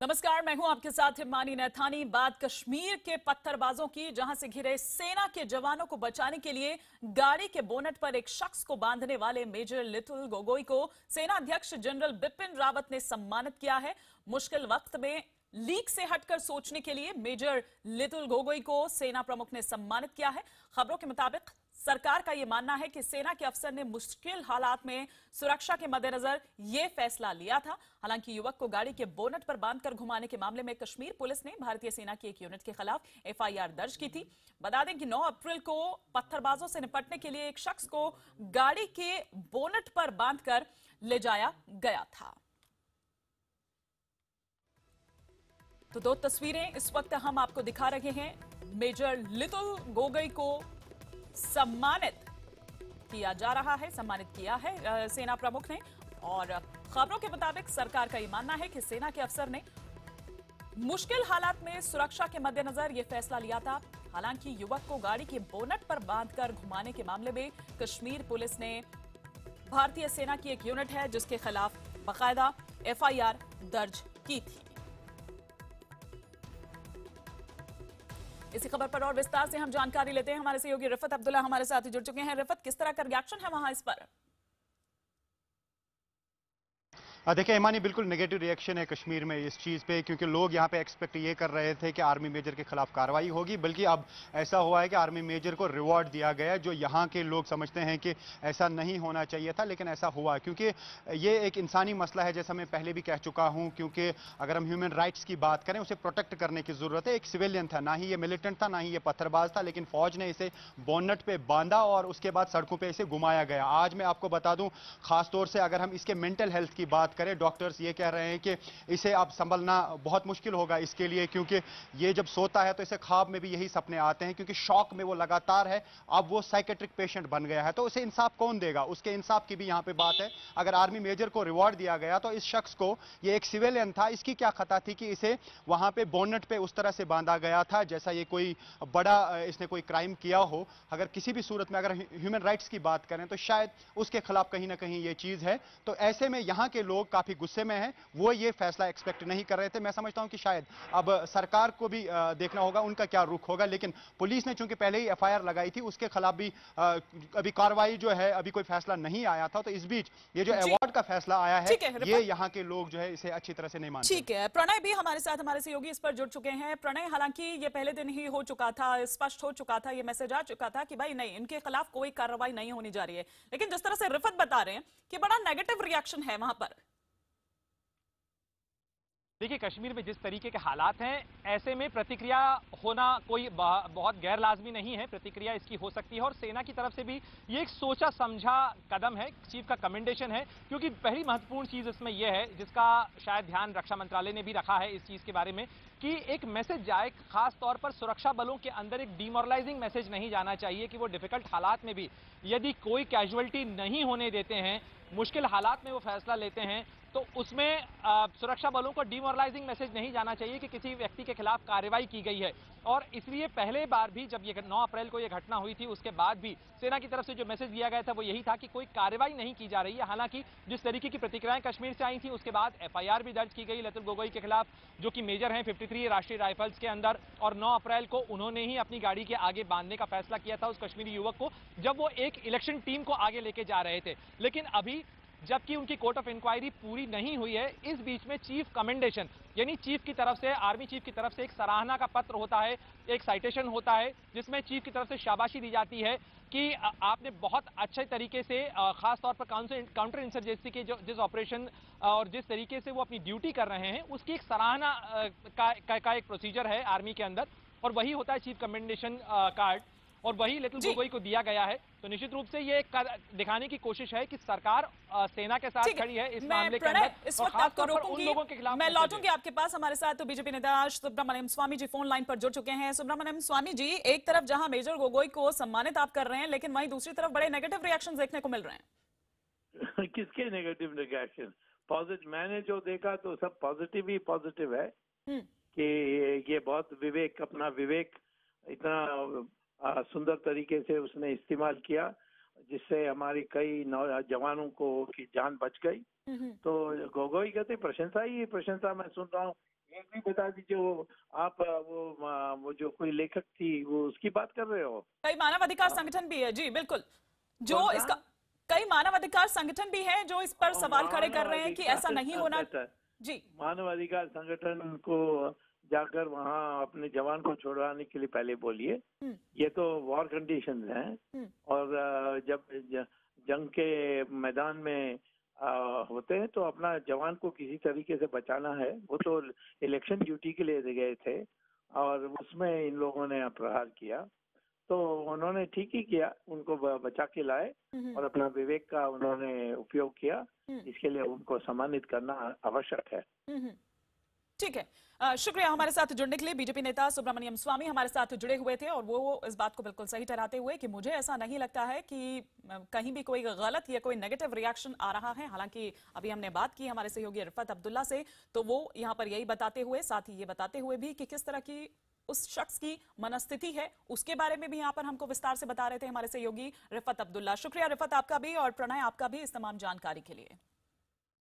नमस्कार, मैं हूँ आपके साथ हिमानी नैथानी। बात कश्मीर के पत्थरबाजों की, जहाँ से घिरे सेना के जवानों को बचाने के लिए गाड़ी के बोनट पर एक शख्स को बांधने वाले मेजर लिटल गोगोई को सेना अध्यक्ष जनरल बिपिन रावत ने सम्मानित किया है। मुश्किल वक्त में लीक से हटकर सोचने के लिए मेजर लिटल गोगोई को सेना प्रमुख ने सम्मानित किया है। खबरों के मुताबिक सरकार का यह मानना है कि सेना के अफसर ने मुश्किल हालात में सुरक्षा के मद्देनजर यह फैसला लिया था। हालाँकि युवक को गाड़ी के बोनट पर बांधकर घुमाने के मामले में कश्मीर पुलिस ने भारतीय सेना की एक यूनिट के खिलाफ एफआईआर दर्ज की थी। बता दें कि 9 अप्रैल को पत्थरबाजों से निपटने के लिए एक शख्स को गाड़ी के बोनट पर बांधकर ले जाया गया था। तो दो तस्वीरें इस वक्त हम आपको दिखा रहे हैं। मेजर लिटल गोगई को सम्मानित किया जा रहा है, सम्मानित किया है सेना प्रमुख ने। और खबरों के मुताबिक सरकार का यह मानना है कि सेना के अफसर ने मुश्किल हालात में सुरक्षा के मद्देनजर यह फैसला लिया था। हालाँकि युवक को गाड़ी के बोनट पर बांधकर घुमाने के मामले में कश्मीर पुलिस ने भारतीय सेना की एक यूनिट है, जिसके खिलाफ बाकायदा एफआईआर दर्ज की थी। इसी खबर पर और विस्तार से हम जानकारी लेते हैं। हमारे सहयोगी रिफत अब्दुल्ला हमारे साथ जुड़ चुके हैं। रिफत, किस तरह का रिएक्शन है वहाँ इस पर? देखिए ईमानी बिल्कुल नेगेटिव रिएक्शन है कश्मीर में इस चीज़ पे, क्योंकि लोग यहाँ पे एक्सपेक्ट ये कर रहे थे कि आर्मी मेजर के खिलाफ कार्रवाई होगी, बल्कि अब ऐसा हुआ है कि आर्मी मेजर को रिवॉर्ड दिया गया जो यहाँ के लोग समझते हैं कि ऐसा नहीं होना चाहिए था, लेकिन ऐसा हुआ क्योंकि ये एक इंसानी मसला है, जैसा मैं पहले भी कह चुका हूँ, क्योंकि अगर हम ह्यूमन राइट्स की बात करें, उसे प्रोटेक्ट करने की ज़रूरत है। एक सिविलियन था, ना ही ये मिलिटेंट था, ना ही ये पत्थरबाज था, लेकिन फौज ने इसे बोनट पर बांधा और उसके बाद सड़कों पर इसे घुमाया गया। आज मैं आपको बता दूँ, खासतौर से अगर हम इसके मेंटल हेल्थ की बात करें, डॉक्टर्स ये कह रहे हैं कि इसे अब संभलना बहुत मुश्किल होगा इसके लिए, क्योंकि ये जब सोता है तो इसे ख्वाब में भी यही सपने आते हैं, क्योंकि शौक में वो लगातार है, अब वो साइकेट्रिक पेशेंट बन गया है। तो उसे इंसाफ कौन देगा? उसके इंसाफ की भी यहाँ पे बात है। अगर आर्मी मेजर को रिवॉर्ड दिया गया तो इस शख्स को, ये एक सिविलियन था, इसकी क्या खता थी कि इसे वहाँ पे बोनट पे उस तरह से बांधा गया था, जैसा ये कोई बड़ा इसने कोई क्राइम किया हो। अगर किसी भी सूरत में अगर ह्यूमन राइट्स की बात करें तो शायद उसके खिलाफ कहीं ना कहीं ये चीज़ है। तो ऐसे में यहाँ के लोग काफ़ी गुस्से में हैं वो ये फैसला एक्सपेक्ट नहीं कर रहे थे। मैं समझता हूँ कि शायद अब सरकार को भी देखना होगा उनका क्या रुख होगा लेकिन पुलिस ने चूँकि पहले ही एफआईआर लगाई थी उसके खिलाफ भी अभी कार्रवाई जो है अभी कोई फैसला नहीं आया था। तो इस बीच ये जो अवार्ड का फैसला आया है, है ये यहाँ के लोग जो है इसे अच्छी तरह से नहीं मानते। ठीक है प्रणय भी हमारे साथ हमारे सहयोगी इस पर जुड़ चुके हैं। प्रणय हालाँकि ये पहले दिन ही हो चुका था स्पष्ट हो चुका था ये मैसेज आ चुका था कि भाई नहीं इनके खिलाफ कोई कार्रवाई नहीं होनी जा रही है। लेकिन जिस तरह से रिफत बता रहे हैं कि बड़ा नेगेटिव रिएक्शन है वहाँ पर। देखिए, कश्मीर में जिस तरीके के हालात हैं, ऐसे में प्रतिक्रिया होना कोई बहुत गैर लाजमी नहीं है। प्रतिक्रिया इसकी हो सकती है और सेना की तरफ़ से भी ये एक सोचा समझा कदम है, चीफ का कमेंडेशन है, क्योंकि पहली महत्वपूर्ण चीज़ इसमें यह है, जिसका शायद ध्यान रक्षा मंत्रालय ने भी रखा है इस चीज़ के बारे में, कि एक मैसेज जाए खास तौर पर सुरक्षा बलों के अंदर एक डिमोरलाइजिंग मैसेज नहीं जाना चाहिए कि वो डिफ़िकल्ट हालात में भी, यदि कोई कैजुअलिटी नहीं होने देते हैं, मुश्किल हालात में वो फैसला लेते हैं तो उसमें सुरक्षा बलों को डिमोरलाइजिंग मैसेज नहीं जाना चाहिए कि किसी व्यक्ति के खिलाफ कार्रवाई की गई है। और इसलिए पहले बार भी जब ये 9 अप्रैल को ये घटना हुई थी, उसके बाद भी सेना की तरफ़ से जो मैसेज दिया गया था, वो यही था कि कोई कार्रवाई नहीं की जा रही है। हालाँकि जिस तरीके की प्रतिक्रियाएँ कश्मीर से आई थी, उसके बाद एफआईआर भी दर्ज की गई लतुल गोगोई के खिलाफ, जो कि मेजर हैं 53 राष्ट्रीय राइफल्स के अंदर। और 9 अप्रैल को उन्होंने ही अपनी गाड़ी के आगे बांधने का फैसला किया था उस कश्मीरी युवक को, जब वो एक इलेक्शन टीम को आगे लेके जा रहे थे। लेकिन अभी जबकि उनकी कोर्ट ऑफ़ इंक्वायरी पूरी नहीं हुई है। इस बीच में चीफ कमेंडेशन यानी चीफ की तरफ़ से आर्मी चीफ की तरफ़ से एक सराहना का पत्र होता है एक साइटेशन होता है जिसमें चीफ की तरफ़ से शाबाशी दी जाती है कि आपने बहुत अच्छे तरीके से खास तौर पर काउंटर इंसर्जेंसी के जो जिस ऑपरेशन और जिस तरीके से वो अपनी ड्यूटी कर रहे हैं उसकी एक सराहना का, का, का एक प्रोसीजर है आर्मी के अंदर। और वही होता है चीफ कमेंडेशन कार्ड और वही लिटिल गोगोई को दिया गया है। तो निश्चित रूप से ये दिखाने की कोशिश है कि सरकार सेना के साथ खड़ी है इस मामले के अंदर इस वक्त आपको रोकूँगी। उन लोगों के खिलाफ मैं लौटूँगी आपके पास। हमारे साथ तो बीजेपी नेता सुब्रमण्यम स्वामी जी फ़ोन लाइन पर जुड़ चुके हैं। सुब्रमण्यम स्वामी जी एक तरफ़ जहाँ मेजर गोगोई को सम्मानित आप कर रहे हैं लेकिन वहीं दूसरी तरफ़ बड़े नेगेटिव रिएक्शन देखने को मिल रहे हैं। किसके नेगेटिव रिएक्शन पॉजिटिव मैंने जो देखा तो सब पॉजिटिव ही पॉजिटिव है हम्म। कि ये बहुत विवेक अपना विवेक इतना सुंदर तरीके से उसने इस्तेमाल किया जिससे हमारी कई नौजवानों को की जान बच गई। तो गोगोई कहते प्रशंसा ही प्रशंसा मैं सुन रहा हूँ। ये भी बता दीजिए वो आप वो वो जो कोई लेखक थी वो उसकी बात कर रहे हो? कई मानव अधिकार संगठन भी है जी बिल्कुल। जो इसका कई मानव अधिकार संगठन भी है जो इस पर सवाल खड़े कर रहे हैं कि ऐसा नहीं होना। जी। मानव अधिकार संगठन को जाकर वहाँ अपने जवान को छुड़वाने के लिए पहले बोलिए। हम्म, ये तो वॉर कंडीशन हैं। हम्म, और जब जंग के मैदान में होते हैं तो अपना जवान को किसी तरीके से बचाना है। वो तो इलेक्शन ड्यूटी के लिए गए थे और उसमें इन लोगों ने प्रहार किया। तो उन्होंने ठीक ही किया। उनको बचा के लाए हम्म, और अपना विवेक का उन्होंने उपयोग किया। इसके लिए उनको सम्मानित करना आवश्यक है। ठीक है। शुक्रिया हमारे साथ जुड़ने के लिए। बीजेपी नेता सुब्रमण्यम स्वामी हमारे साथ जुड़े हुए थे और वो इस बात को बिल्कुल सही ठहराते हुए कि मुझे ऐसा नहीं लगता है कि कहीं भी कोई गलत या कोई नेगेटिव रिएक्शन आ रहा है। हालाँकि अभी हमने बात की हमारे सहयोगी रिफत अब्दुल्ला से तो वो यहाँ पर यही बताते हुए, साथ ही ये बताते हुए भी कि किस तरह की उस शख्स की मनस्थिति है, उसके बारे में भी यहाँ पर हमको विस्तार से बता रहे थे हमारे सहयोगी रिफत अब्दुल्ला। शुक्रिया रिफत आपका भी और प्रणय आपका भी इस तमाम जानकारी के लिए।